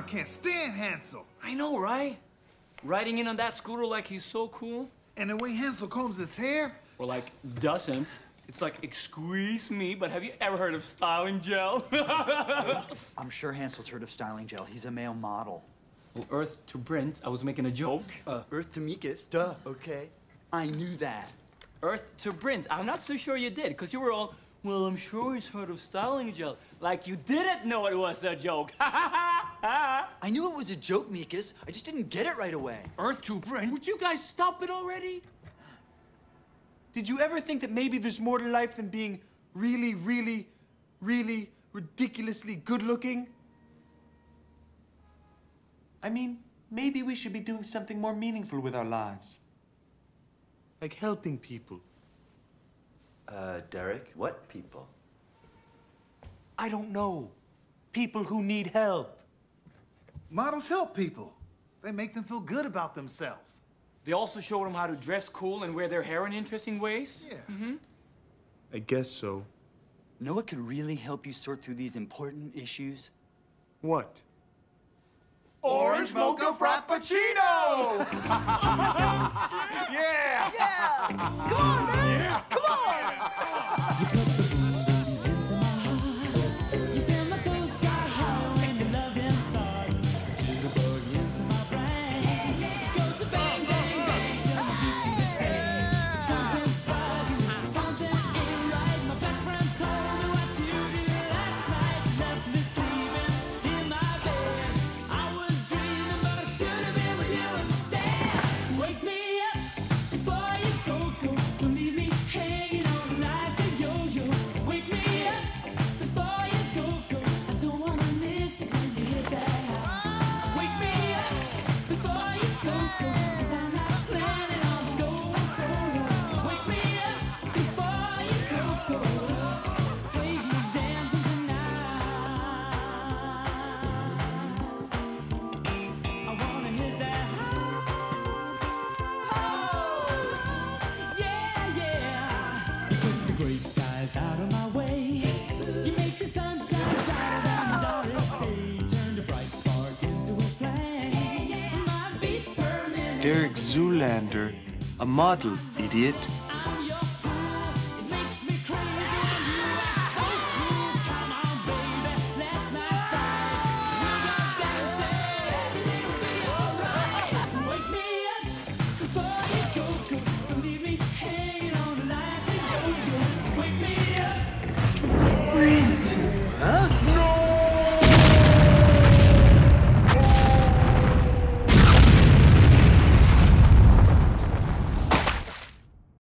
I can't stand Hansel. I know, right? Riding in on that scooter like he's so cool. And the way Hansel combs his hair. Or like doesn't. It's like excuse me, but have you ever heard of styling gel? I'm sure Hansel's heard of styling gel. He's a male model. well, Earth to Brint, I was making a joke. Uh, Earth to Meekus, duh, okay. I knew that. Earth to Brint, I'm not so sure you did, because you were all, well, I'm sure he's heard of styling gel. Like you didn't know it was a joke. I knew it was a joke, Meekus. I just didn't get it right away. Earth to Brint? Would you guys stop it already? Did you ever think that maybe there's more to life than being really, really, really ridiculously good looking? I mean, maybe we should be doing something more meaningful with our lives. Like helping people. Uh, Derek, what people? I don't know. People who need help. Models help people. They make them feel good about themselves. They also show them how to dress cool and wear their hair in interesting ways. Yeah. I guess so. Know what could really help you sort through these important issues? What? Orange mocha frappuccino! yeah! You before you go, Derek Zoolander, a model, idiot.